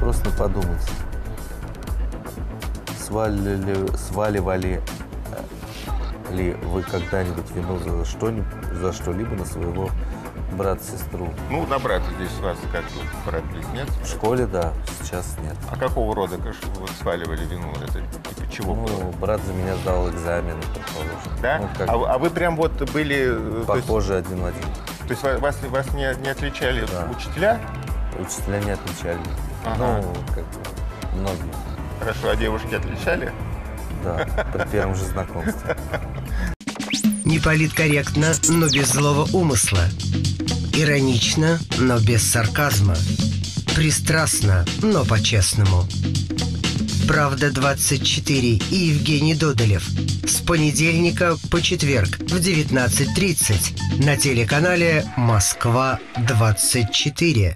Просто подумать. Свалили, сваливали э, ли вы когда-нибудь вину за что за что-либо на своего брата-сестру? Ну, на брата здесь у вас как брат-близнец. В школе, да, сейчас нет. А какого рода конечно, вы сваливали вину? Это типа чего Ну, было? брат за меня сдал экзамен, предположим. Да? Ну, как а, вы- а вы прям вот были... э, То есть, один в один. то есть ва- вас, вас не, не отличали Да. учителя? Учителя не отличали. Ага. Ну, как бы, многие. Хорошо, а девушки отличали? Да, при первом же знакомстве. Не политкорректно, но без злого умысла. Иронично, но без сарказма. Пристрастно, но по-честному. Правда 24 и Евгений Додолев. С понедельника по четверг в 19.30 на телеканале Москва 24.